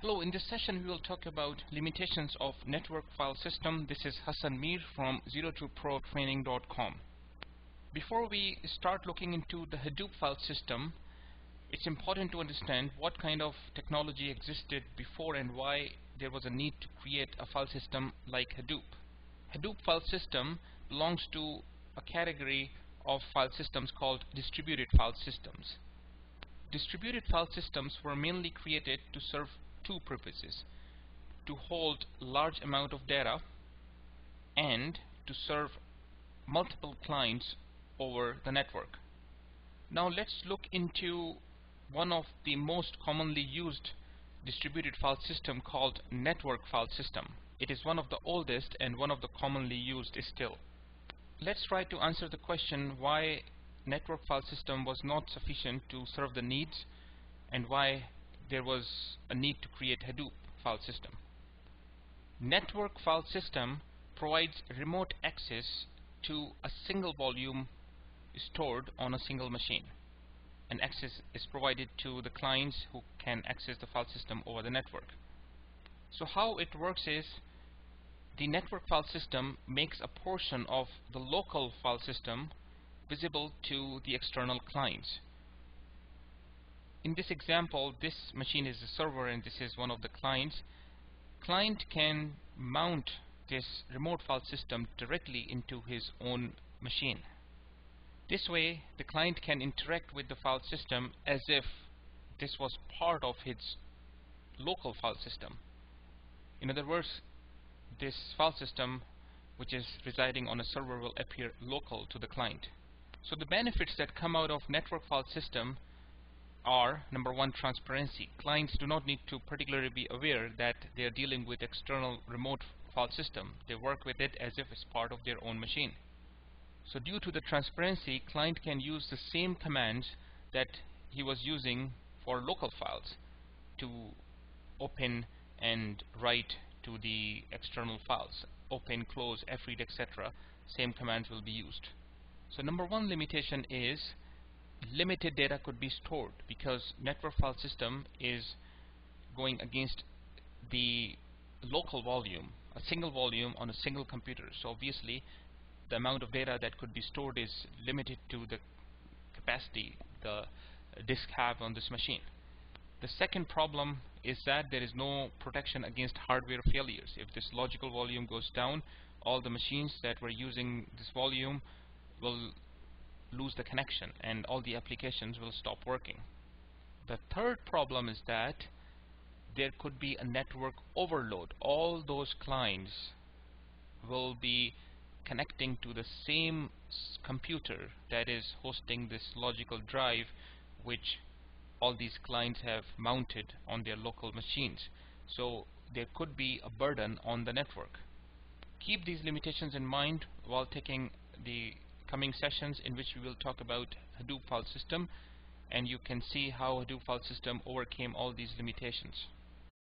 Hello, in this session we will talk about limitations of network file system. This is Hassan Mir from zerotoprotraining.com. Before we start looking into the Hadoop file system, it's important to understand what kind of technology existed before and why there was a need to create a file system like Hadoop. Hadoop file system belongs to a category of file systems called distributed file systems. Distributed file systems were mainly created to serve two purposes to hold large amount of data and to serve multiple clients over the network. Now let's look into one of the most commonly used distributed file system called network file system. It is one of the oldest and one of the commonly used still. Let's try to answer the question why network file system was not sufficient to serve the needs and why there was a need to create Hadoop file system. Network file system provides remote access to a single volume stored on a single machine and access is provided to the clients who can access the file system over the network. So how it works is the network file system makes a portion of the local file system visible to the external clients in this example this machine is a server and this is one of the clients. Client can mount this remote file system directly into his own machine. This way the client can interact with the file system as if this was part of his local file system. In other words this file system which is residing on a server will appear local to the client. So the benefits that come out of network file system are number one transparency. Clients do not need to particularly be aware that they are dealing with external remote file system. They work with it as if it's part of their own machine. So due to the transparency client can use the same commands that he was using for local files to open and write to the external files. Open close fread etc same commands will be used. So number one limitation is limited data could be stored because network file system is going against the local volume a single volume on a single computer. So obviously the amount of data that could be stored is limited to the capacity the disk have on this machine. The second problem is that there is no protection against hardware failures. If this logical volume goes down all the machines that were using this volume will lose the connection and all the applications will stop working. The third problem is that there could be a network overload. All those clients will be connecting to the same computer that is hosting this logical drive which all these clients have mounted on their local machines. So there could be a burden on the network. Keep these limitations in mind while taking the coming sessions in which we will talk about Hadoop file system and you can see how Hadoop file system overcame all these limitations.